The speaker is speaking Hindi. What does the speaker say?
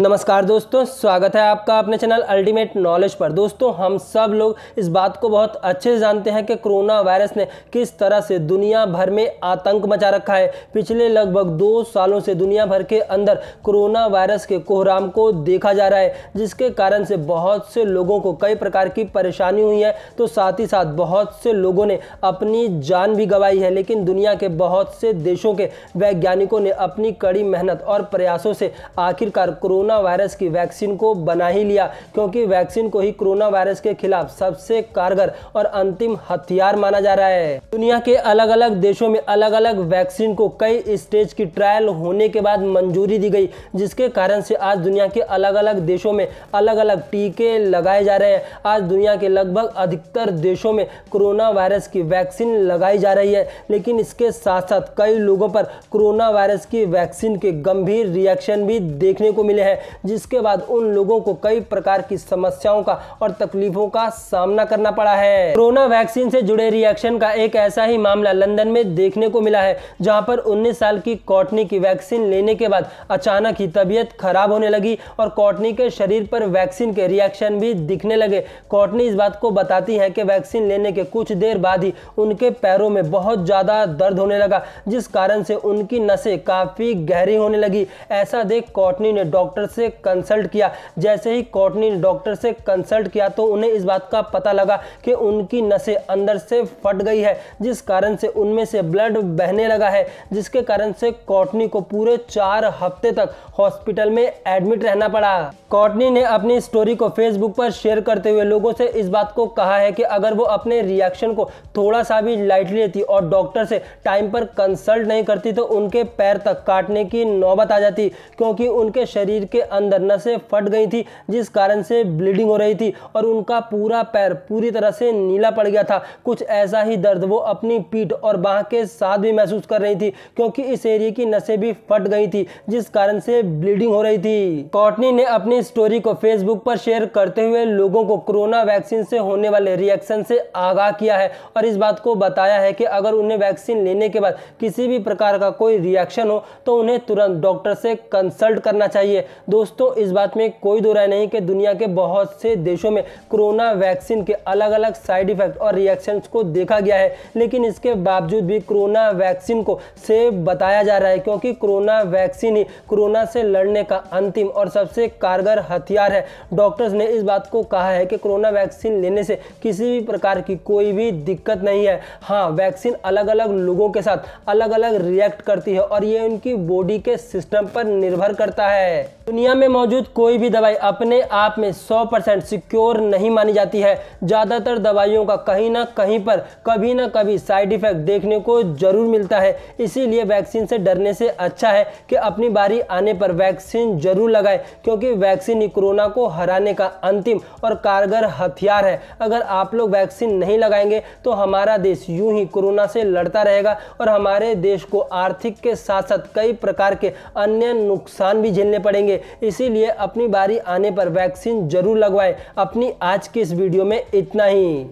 नमस्कार दोस्तों, स्वागत है आपका अपने चैनल अल्टीमेट नॉलेज पर। दोस्तों, हम सब लोग इस बात को बहुत अच्छे से जानते हैं कि कोरोना वायरस ने किस तरह से दुनिया भर में आतंक मचा रखा है। पिछले लगभग दो सालों से दुनिया भर के अंदर कोरोना वायरस के कोहराम को देखा जा रहा है, जिसके कारण से बहुत से लोगों को कई प्रकार की परेशानी हुई है। तो साथ ही साथ बहुत से लोगों ने अपनी जान भी गंवाई है, लेकिन दुनिया के बहुत से देशों के वैज्ञानिकों ने अपनी कड़ी मेहनत और प्रयासों से आखिरकार कोरोना कोरोना वायरस की वैक्सीन को बना ही लिया, क्योंकि वैक्सीन को ही कोरोना वायरस के खिलाफ सबसे कारगर और अंतिम हथियार माना जा रहा है। दुनिया के अलग अलग देशों में अलग अलग वैक्सीन को कई स्टेज की ट्रायल होने के बाद मंजूरी दी गई, जिसके कारण से आज दुनिया के अलग अलग देशों में अलग अलग टीके लगाए जा रहे हैं। आज दुनिया के लगभग अधिकतर देशों में कोरोना वायरस की वैक्सीन लगाई जा रही है, लेकिन इसके साथ साथ कई लोगों पर कोरोना वायरस की वैक्सीन के गंभीर रिएक्शन भी देखने को मिले हैं। जिसके बाद उन लोगों को कई प्रकार की समस्याओं का और तकलीफों का सामना करना पड़ा है। कोरोना वैक्सीन से जुड़े रिएक्शन का एक ऐसा ही मामला लंदन में देखने को मिला है, जहाँ पर 19 साल की कॉटनी की वैक्सीन लेने के बाद अचानक ही तबीयत खराब होने लगी और कॉटनी के शरीर पर वैक्सीन के रिएक्शन भी दिखने लगे। कॉटनी इस बात को बताती है कि वैक्सीन लेने के कुछ देर बाद ही उनके पैरों में बहुत ज़्यादा दर्द होने लगा, जिस कारण से उनकी नसें काफ़ी गहरी होने लगी। ऐसा देख कॉटनी ने डॉक्टर से कंसल्ट किया। जैसे ही कॉटनी ने डॉक्टर से कंसल्ट किया तो उन्हें इस बात का पता लगा कि उनकी नसें अंदर से फट गई है, जिस कारण से उनमें से ब्लड बहने लगा है, जिसके कारण से कॉटनी को पूरे चार हफ़्ते तक हॉस्पिटल में एडमिट रहना पड़ा। कॉटनी ने अपनी स्टोरी को फेसबुक पर शेयर करते हुए लोगों से इस बात को कहा है कि अगर वो अपने रिएक्शन को थोड़ा सा भी लाइटली लेती और डॉक्टर से टाइम पर कंसल्ट नहीं करती तो उनके पैर तक काटने की नौबत आ जाती, क्योंकि उनके शरीर के अंदर नसें फट गई थी, जिस कारण से ब्लीडिंग हो रही थी, और उनका पूरा पैर पूरी तरह से नीला पड़ गया था। कुछ ऐसा ही दर्द वो अपनी पीठ और बाह के साथ भी महसूस कर रही थी, क्योंकि इस एरिए की नसें भी फट गई थी, जिस कारण से ब्लीडिंग हो रही थी। कॉटनी ने अपनी स्टोरी को फेसबुक पर शेयर करते हुए लोगों को कोरोना वैक्सीन से होने वाले रिएक्शन से आगाह किया है, और इस बात को बताया है कि अगर उन्हें वैक्सीन लेने के बाद किसी भी प्रकार का कोई रिएक्शन हो तो उन्हें तुरंत डॉक्टर से कंसल्ट करना चाहिए। दोस्तों, इस बात में कोई दो राय नहीं कि दुनिया के बहुत से देशों में कोरोना वैक्सीन के अलग अलग साइड इफ़ेक्ट और रिएक्शंस को देखा गया है। लेकिन इसके बावजूद भी कोरोना वैक्सीन को सेफ़ बताया जा रहा है क्योंकि कोरोना वैक्सीन ही कोरोना से लड़ने का अंतिम और सबसे कारगर हथियार है। डॉक्टर्स ने इस बात को कहा है कि कोरोना वैक्सीन लेने से किसी भी प्रकार की कोई भी दिक्कत नहीं है। हाँ वैक्सीन अलग अलग लोगों के साथ अलग अलग रिएक्ट करती है और ये उनकी बॉडी के सिस्टम पर निर्भर करता है। दुनिया में मौजूद कोई भी दवाई अपने आप में 100 परसेंट सिक्योर नहीं मानी जाती है। ज़्यादातर दवाइयों का कहीं ना कहीं पर कभी ना कभी साइड इफ़ेक्ट देखने को ज़रूर मिलता है। इसीलिए वैक्सीन से डरने से अच्छा है कि अपनी बारी आने पर वैक्सीन ज़रूर लगाए, क्योंकि वैक्सीन ही कोरोना को हराने का अंतिम और कारगर हथियार है। अगर आप लोग वैक्सीन नहीं लगाएँगे तो हमारा देश यूँ ही कोरोना से लड़ता रहेगा और हमारे देश को आर्थिक के साथ साथ कई प्रकार के अन्य नुकसान भी झेलने पड़ेंगे। इसीलिए अपनी बारी आने पर वैक्सीन ज़रूर लगवाएँ। अपनी आज की इस वीडियो में इतना ही।